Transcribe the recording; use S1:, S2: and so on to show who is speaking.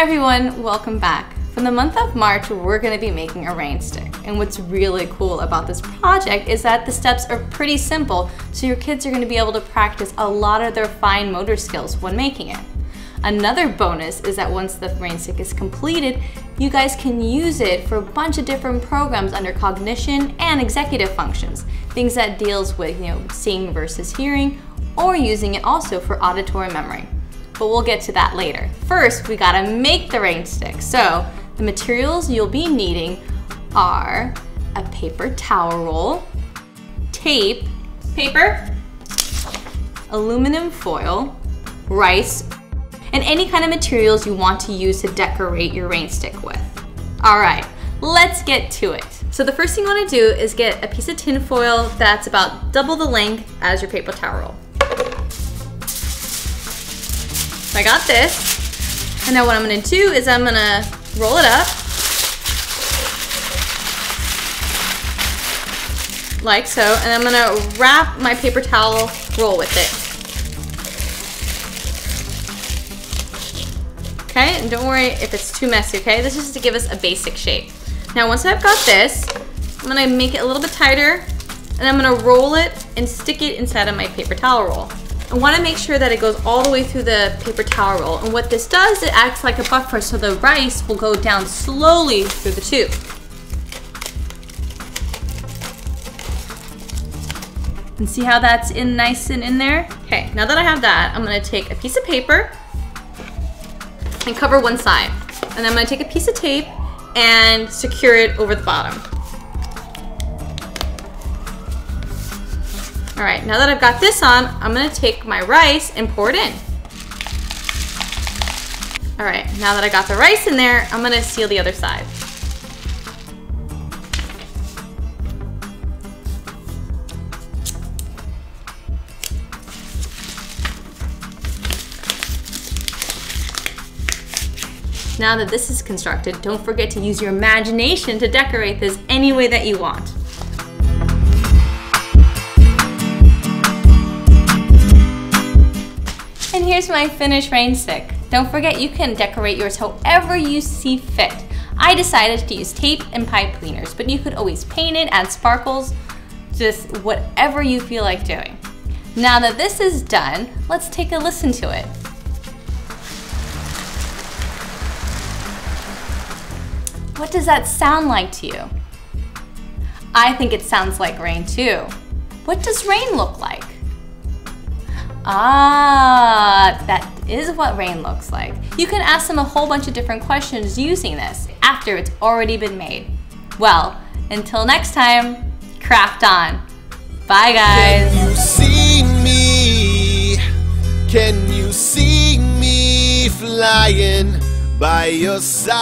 S1: everyone, welcome back. From the month of March, we're gonna be making a rain stick. And what's really cool about this project is that the steps are pretty simple, so your kids are gonna be able to practice a lot of their fine motor skills when making it. Another bonus is that once the rain stick is completed, you guys can use it for a bunch of different programs under cognition and executive functions. Things that deals with, you know, seeing versus hearing, or using it also for auditory memory. But we'll get to that later. First, we gotta make the rain stick. So the materials you'll be needing are a paper towel roll, tape, paper, aluminum foil, rice, and any kind of materials you want to use to decorate your rain stick with. All right, let's get to it. So the first thing you wanna do is get a piece of tin foil that's about double the length as your paper towel roll. I got this, and now what I'm gonna do is I'm gonna roll it up. Like so, and I'm gonna wrap my paper towel roll with it. Okay, and don't worry if it's too messy, okay? This is just to give us a basic shape. Now once I've got this, I'm gonna make it a little bit tighter, and I'm gonna roll it and stick it inside of my paper towel roll. I wanna make sure that it goes all the way through the paper towel roll. And what this does, it acts like a buffer so the rice will go down slowly through the tube. And see how that's in nice and in there? Okay, now that I have that, I'm gonna take a piece of paper and cover one side. And I'm gonna take a piece of tape and secure it over the bottom. All right, now that I've got this on, I'm gonna take my rice and pour it in. All right, now that I got the rice in there, I'm gonna seal the other side. Now that this is constructed, don't forget to use your imagination to decorate this any way that you want. Here's my finished rain stick. Don't forget you can decorate yours however you see fit. I decided to use tape and pipe cleaners, but you could always paint it, add sparkles, just whatever you feel like doing. Now that this is done, let's take a listen to it. What does that sound like to you? I think it sounds like rain too. What does rain look like? Ah, that is what rain looks like. You can ask them a whole bunch of different questions using this after it's already been made. Well, until next time, craft on. Bye guys.
S2: Can you see me? Can you see me flying by your side?